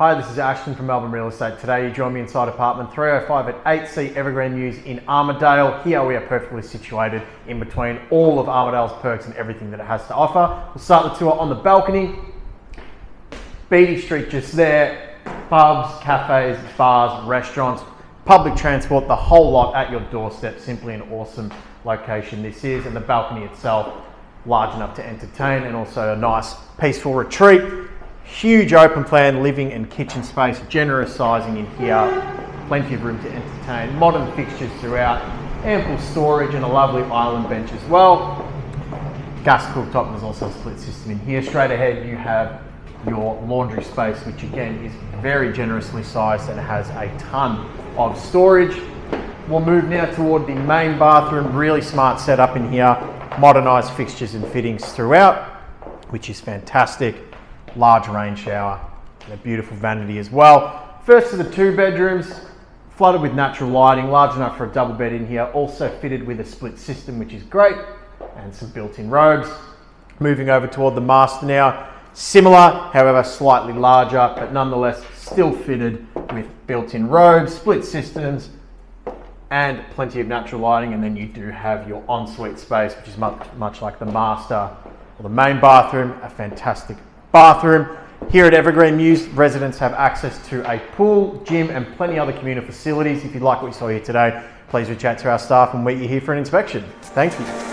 Hi, this is Ashton from Melbourne Real Estate. Today you join me inside apartment 305 at 8C Evergreen Mews in Armadale. Here we are perfectly situated in between all of Armadale's perks and everything that it has to offer. We'll start the tour on the balcony. Beatty Street just there. Pubs, cafes, bars, restaurants, public transport, the whole lot at your doorstep. Simply an awesome location this is. And the balcony itself, large enough to entertain and also a nice peaceful retreat. Huge open plan living and kitchen space, generous sizing in here, plenty of room to entertain, modern fixtures throughout, ample storage and a lovely island bench as well. Gas cooktop, there's also a split system in here. Straight ahead you have your laundry space, which again is very generously sized and has a ton of storage. We'll move now toward the main bathroom, really smart setup in here, modernized fixtures and fittings throughout, which is fantastic large rain shower, and a beautiful vanity as well. First of the two bedrooms, flooded with natural lighting, large enough for a double bed in here, also fitted with a split system, which is great, and some built-in robes. Moving over toward the master now, similar, however slightly larger, but nonetheless still fitted with built-in robes, split systems, and plenty of natural lighting. And then you do have your ensuite space, which is much, much like the master or the main bathroom, a fantastic bathroom. Here at Evergreen Mews, residents have access to a pool, gym, and plenty other communal facilities. If you like what you saw here today, please reach out to our staff and meet you here for an inspection. Thank you.